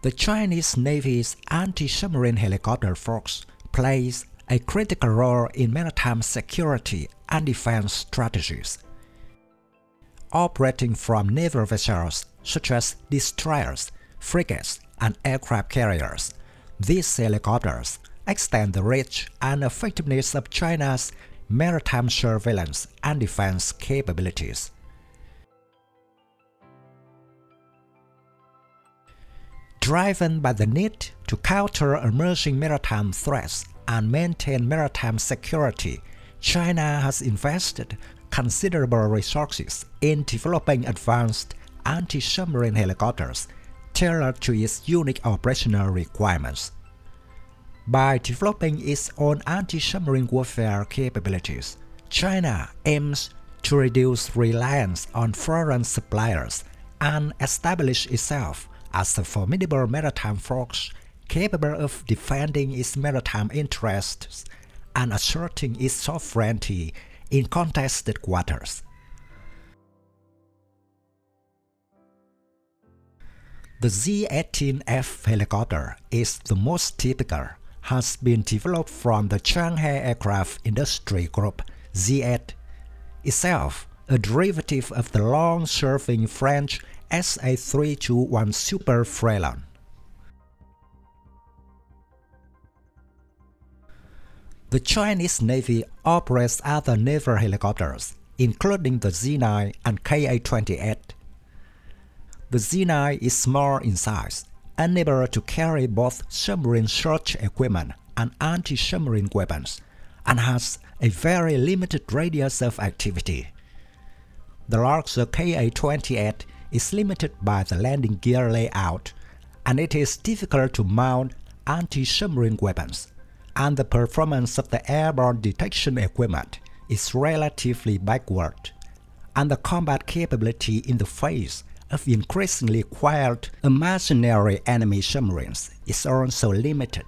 The Chinese Navy's anti-submarine helicopter force plays a critical role in maritime security and defense strategies. Operating from naval vessels such as destroyers, frigates, and aircraft carriers, these helicopters extend the reach and effectiveness of China's maritime surveillance and defense capabilities. Driven by the need to counter emerging maritime threats and maintain maritime security, China has invested considerable resources in developing advanced anti-submarine helicopters tailored to its unique operational requirements. By developing its own anti-submarine warfare capabilities, China aims to reduce reliance on foreign suppliers and establish itself as a formidable maritime force capable of defending its maritime interests and asserting its sovereignty in contested waters. The Z-18F helicopter is the most typical, has been developed from the Changhe Aircraft Industry Group Z8, itself a derivative of the long-serving French SA-321 Super Frelon. The Chinese Navy operates other naval helicopters, including the Z-9 and Ka-28. The Z-9 is small in size, unable to carry both submarine search equipment and anti-submarine weapons, and has a very limited radius of activity. The larger Ka-28 is limited by the landing gear layout, and it is difficult to mount anti-submarine weapons and the performance of the airborne detection equipment is relatively backward, and the combat capability in the face of increasingly quiet imaginary enemy submarines is also limited.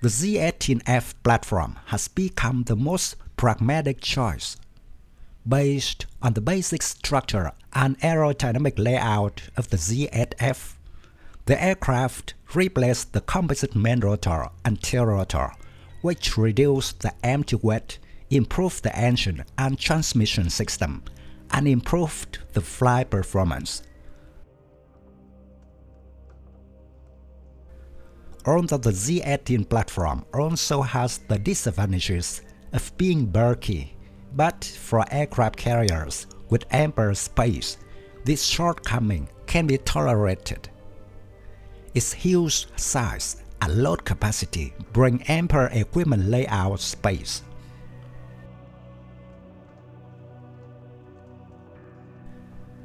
The Z-18F platform has become the most pragmatic choice. Based on the basic structure and aerodynamic layout of the Z-8F, the aircraft replaced the composite main rotor and tail rotor, which reduced the empty weight, improved the engine and transmission system, and improved the flight performance. Although the Z-18 platform also has the disadvantages of being bulky, but for aircraft carriers with ample space, this shortcoming can be tolerated. Its huge size and load capacity bring ample equipment layout space.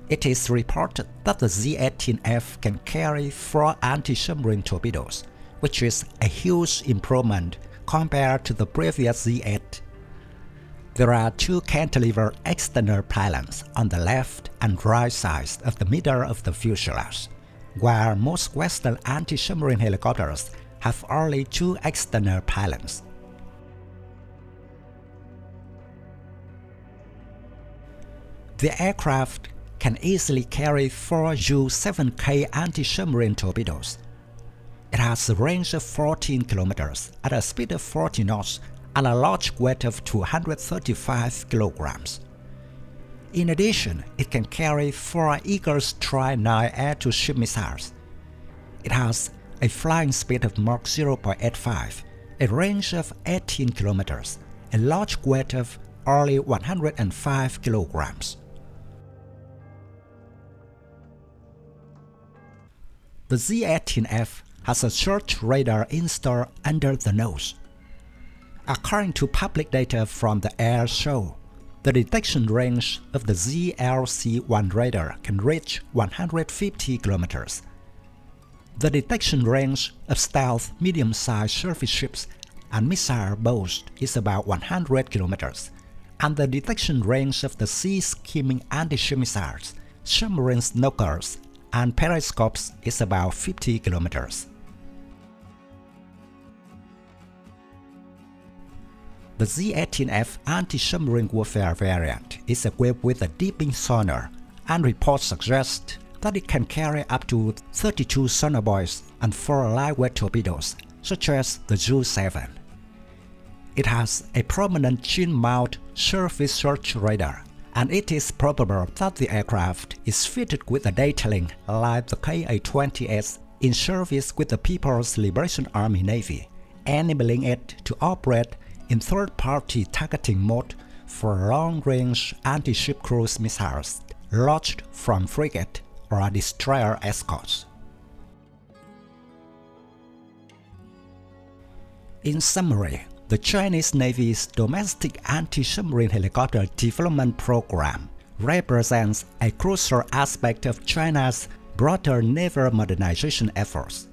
It is reported that the Z-18F can carry four anti-submarine torpedoes, which is a huge improvement compared to the previous Z-8. There are two cantilever external pylons on the left and right sides of the middle of the fuselage while most Western anti-submarine helicopters have only two external pylons. The aircraft can easily carry four U-7K anti-submarine torpedoes. It has a range of 14 kilometers at a speed of 40 knots and a large weight of 235 kilograms. In addition, it can carry four Eagle Strike-9 air-to-ship missiles. It has a flying speed of Mach 0.85, a range of 18 kilometers, a large weight of only 105 kilograms. The Z-18F has a search radar installed under the nose. According to public data from the air show, the detection range of the ZLC-1 radar can reach 150 kilometers. The detection range of stealth medium-sized surface ships and missile boats is about 100 kilometers, and the detection range of the sea-skimming anti-ship missiles, submarine snorkels, and periscopes is about 50 kilometers. The Z-18F anti-submarine warfare variant is equipped with a dipping sonar and reports suggest that it can carry up to 32 sonobuoys and 4 lightweight torpedoes, such as the Yu-7. It has a prominent chin-mount surface search radar, and it is probable that the aircraft is fitted with a datalink like the Ka-20S in service with the People's Liberation Army Navy, enabling it to operate in third-party targeting mode for long-range anti-ship cruise missiles launched from frigate or destroyer escorts. In summary, the Chinese Navy's domestic anti-submarine helicopter development program represents a crucial aspect of China's broader naval modernization efforts.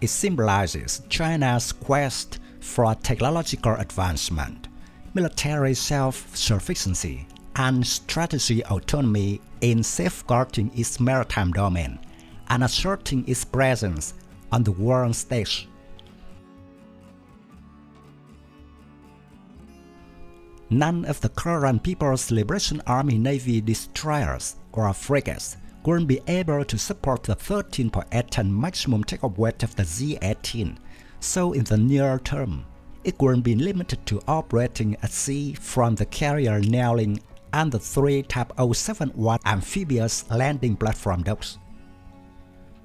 It symbolizes China's quest for technological advancement, military self-sufficiency, and strategy autonomy in safeguarding its maritime domain and asserting its presence on the world stage. None of the current People's Liberation Army Navy destroyers or frigates will be able to support the 13.8 ton maximum takeoff weight of the Z-18, so in the near term, it will be limited to operating at sea from the carrier Liaoning and the three Type 071 amphibious landing platform docks.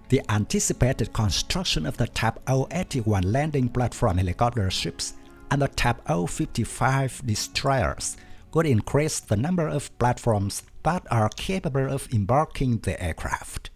The anticipated construction of the Type 081 landing platform helicopter ships and the Type 055 destroyers could increase the number of platforms that are capable of embarking the aircraft.